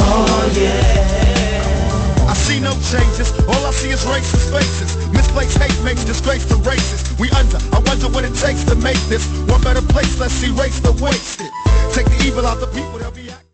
Oh yeah. I see no changes, all I see is racist faces. Misplaced hate makes disgrace to races We under, I wonder what it takes to make this One better place, let's erase the wasted. Take the evil out the people, they'll be acting